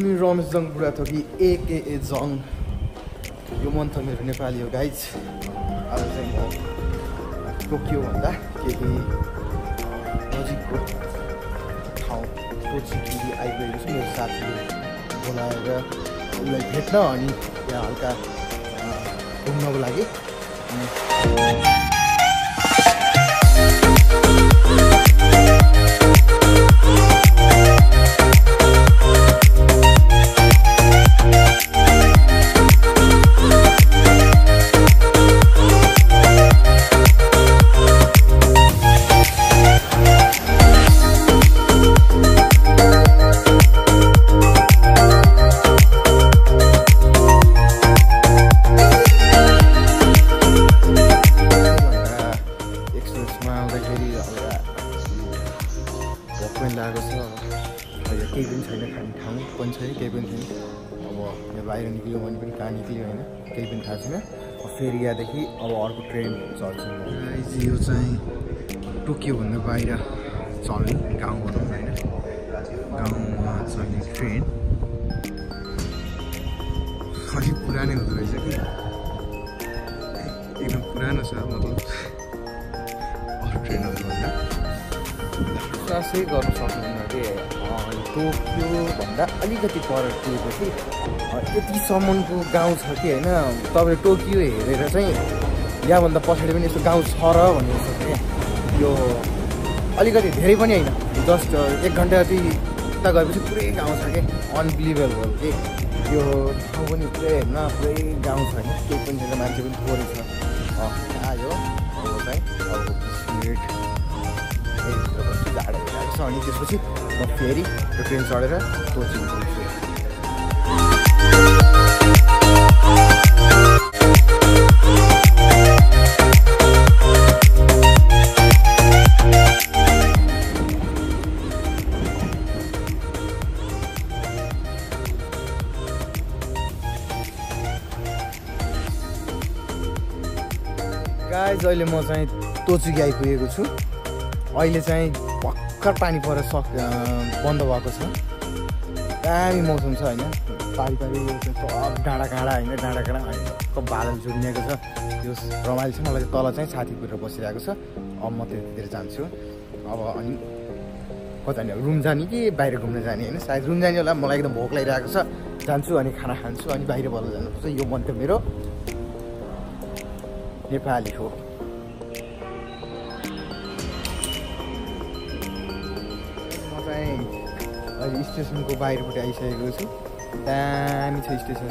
Me Ramesh जङ बुढाथोकी एके ए जङ यो मन्थ मेरो नेपाली हो गाइज आज चाहिँ म टोकियोभन्दा केही नजिकको ठाउँ टोचिकिरी आइगएको छु मेरो साथीले बोलाएर उसलाई भेट्न अनि त्यहाँ हल्का घुम्नको लागि पनि छैन केही पनि छैन अब यहाँ बाहिर निक्ल्यो भने पनि कहाँ निक्ल्यो होइन केही पनि थाहा छैन। अब फेरि यहाँदेखि अब अर्को ट्रेन चल्छ यो चाहिँ टोकियोभन्दा बाहिर चल्ने गाउँ भनौँ होइन। गाउँमा चल्ने ट्रेन। अलिक पुरानै हुँदो रहेछ कि? एकदम पुरानो छ मतलब। अरू ट्रेनहरूभन्दा। विश्वासै गर्न सक्नुहुन्न कि? टोकियोभन्दा अलिकति पर पुगेपछि यतिसम्मको गाउँ छ कि होइन तपाईँले टोकियो हेरेर चाहिँ यहाँभन्दा पछाडि पनि यस्तो गाउँ छ र भन्ने जस्तो यो अलिकति धेरै पनि होइन जस्ट एक घन्टा जति उता गएपछि पुरै गाउँ छ कि? अनबिलिभेबल कि? यो ठाउँ पनि पुरै हेर्न पुरै गाउँ छ होइन केही पनि छैन मान्छे पनि थोरै छ। आयो चाहिँ अब अनि त्यसपछि म फेरि त्यो ट्रेन चढेर कोचिङ पुग्छु गाइज अहिले म चाहिँ तोचुकी आइपुगेको छु। अहिले चाहिँ भर्खर पानी परेर सक बन्द भएको छ। दामी मौसम छ होइन। पारी पारी डाँडा काँडा होइन डाँडा काँडा होइन। बादल झुन्डिएको छ। यो रमाइलो छ। मलाई तल चाहिँ साथी कुरेर बसिरहेको छ। अब म त्यतातिर जान्छु अब अनि कता नि रुम जाने कि बाहिर घुम्न जाने होइन? सायद रुम जाने होला। मलाई एकदम भोक लागिरहेको छ। जान्छु अनि खाना खान्छु अनि बाहिर बल्ल जानुपर्छ। यो मन त मेरो नेपाली हो। अहिले स्टेसनको बाहिरपट्टि आइसकेको छु। दामी छ स्टेसन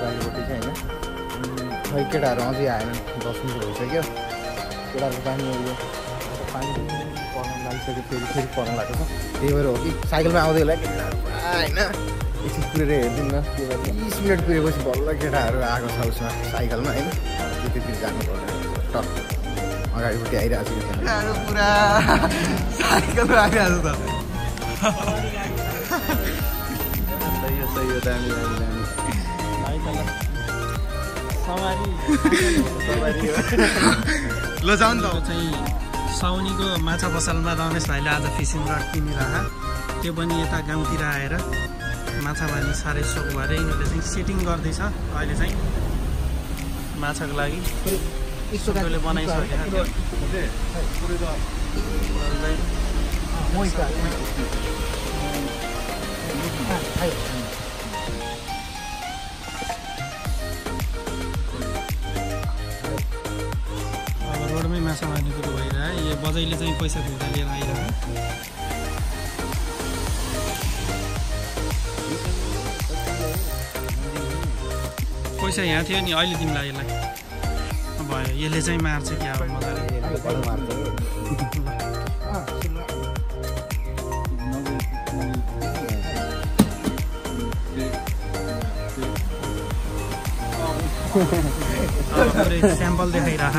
बाहिरपट्टि चाहिँ होइन। खै केटाहरू अझै आएन दस मिनट भइसक्यो। केटाहरूको पानी आयो। पानी पर्न लागिसक्यो फेरि फेरि पर्न लागेको छ त्यही भएर हो कि साइकलमा आउँदै होला होइन। एकछिन कुरेर हेरिदिउँ न के भन्छ बिस मिनट कुरेपछि बल्ल केटाहरू आएको छ उसमा साइकलमा होइन? त्यतिर जानु पर्दैन टक्क। अगाडिपट्टि आइरहेको छ केटाहरू पुरा साइकलमा आइरहेको छ हो दामी दामी दामी। ल जाउँ नि यो त चाहिँ साउनीको माछा पसलमा रमेश भाइले आज फिसिङ रड किनिरह। त्यो पनि यता गाउँतिर आएर माछा मार्ने साह्रै सोक भएर यिनीहरूले चाहिँ सेटिङ गर्दैछ। अहिले चाहिँ माछाको लागि बनाइसकेको माछा मार्ने कुरो भइरह्यो यो बजैले चाहिँ पैसा खुर्दा लिएर आइरह्यो पैसा यहाँ थियो नि अहिले तिमीलाई यसलाई। भयो यसले चाहिँ मार्छ क्या अब मजाले। स्याम्पल देखाइरह।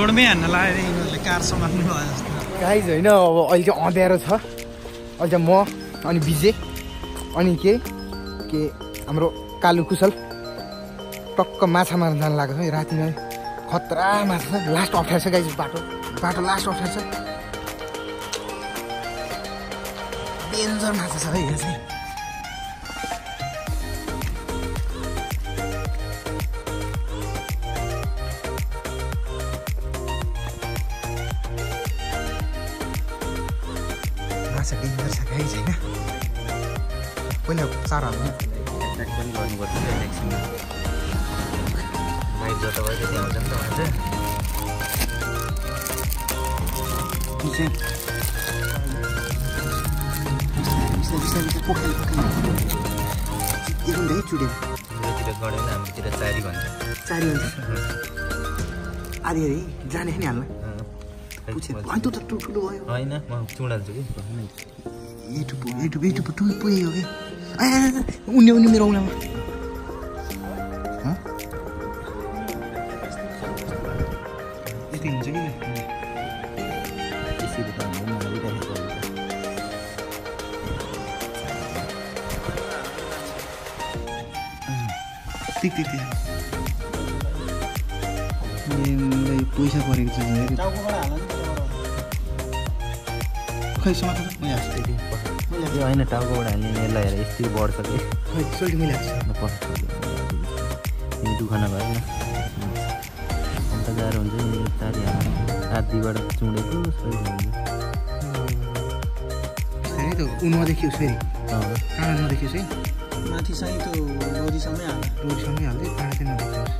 रोडमै हान्न लगाएर यिनीहरूले कार समात्नु भयो जस्तो गाइज होइन अब अहिले चाहिँ अँध्यारो छ। अहिले म अनि विजय अनि के के हाम्रो कालु कुशल टक्क माछा मार्न जानु लागेको छ। रातिमा। खतरा माछा छ। लास्ट अप्ठ्यारो छ गाई बाटो बाटो लास्ट अप्ठ्यारो छ डेन्जर माछा छ है यो चाहिँ। पहिला चार हाल्नु एट्याक पनि गर्नुपर्छ नाइट जताबाट त्यहाँ आउँछ नि त गढेन हाम्रोतिर चारी भन्छ चारी आधी आधी जाने नि हाल्न। अनि त ठुल्ठुलो भयो होइन म चुडाल्छु कि उनी उनी मेरो औलामा? यति हुन्छ कि। त्यति त्यति पैसा परेको नि खै हाल्छु यो होइन टाउकोबाट हाल्ने यसलाई हेर यति बढ्छ कि? खै सोल्टी मैले हाल्छु न पख- तिमी दुःख नभए न। अन्त गाह्रो हुन्छ नि चारी आधीबाट चुडेको ऊ नदेखियोस् फेरि काँडा नदेखियोस् है माथि चाहिँ त्यो डोरीसँगै हाल रोडसँगै हाल्दै काँडा चाहिँ नदेखियोस्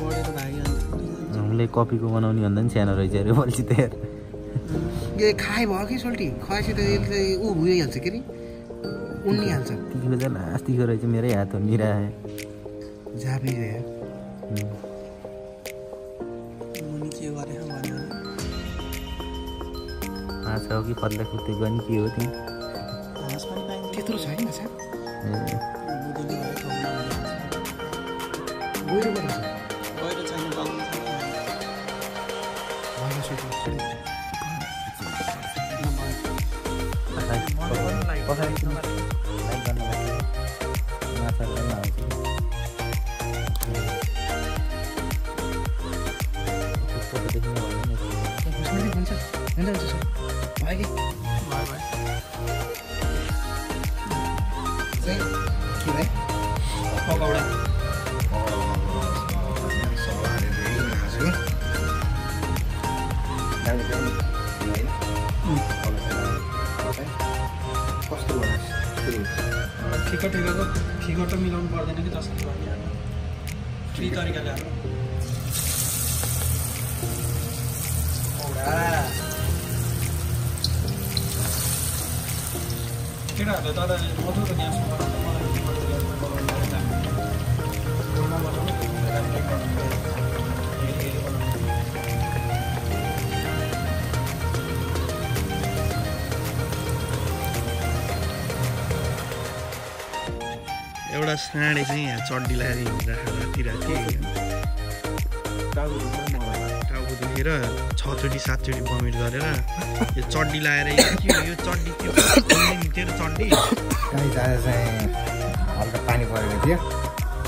बढेर भागिहाल्छ उसले कपीको बनाउने भन्दा पनि सानो रहेछ अरे बल्छी त हेर। ए खाए भयो कि सोल्टी? खुवाएपछि त यसले ऊ भइहाल्छ के अरे उन्निहाल्छ लास्तिको रहेछ मेरै हात हो निराए झापी गयो मुनि के गरे माछा हो कि पत्ला कुर्ते गयो नि के हो त्यत्रो छ गहिरो छैन। किन? लाइक गर्न। माछाहरू पनि आउँछ कि। फोटो कस्तो बनाएको ठिक ठिकको फिगर त मिलाउनु पर्दैन कि जस्तो गर्ने फ्री तरिकाले केटाहरूले तर मधुरो ग्यासमा साँडे चाहिँ यहाँ चड्डी लगाएर हिँडिरहेको राति राति टाउको दुखेर छचोटि सातचोटि भमिट गरेर यो चड्डी लगाएर यो चड्डी? तेरो चड्डी जाँदा चाहिँ हल्का पानी परेको थियो।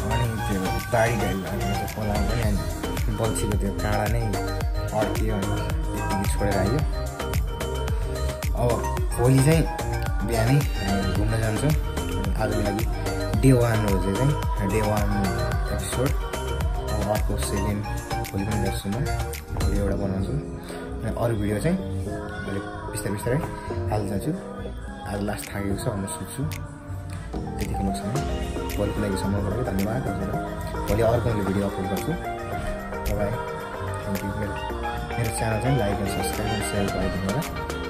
अनि त्यो भएको खोलामा पनि अनि बल्छीको त्यो काँडा नै अड्कियो अनि त्यतिकै छोडेर आयो। अब भोलि चाहिँ बिहानै घुम्न जान्छौँ। आजको लागि डे वान हो चाहिँ डे वान एपिसोड अर्को सेकेन्ड भोलि पनि गर्छु म भोलि एउटा बनाउँछु अनि अरू भिडियो चाहिँ मैले बिस्तारै बिस्तारै हाल्दै जान्छु आज लास्ट थाकेको छ म सुत्छु त्यतिको नोक्सान भोलिको लागि सम्म गरेको धन्यवाद हजुर भोलि अर्को भिडियो अपलोड गर्छु तपाईँ थ्याङ्क यू मेरो मेरो च्यानल चाहिँ like and subscribe and share गरिदिनु होला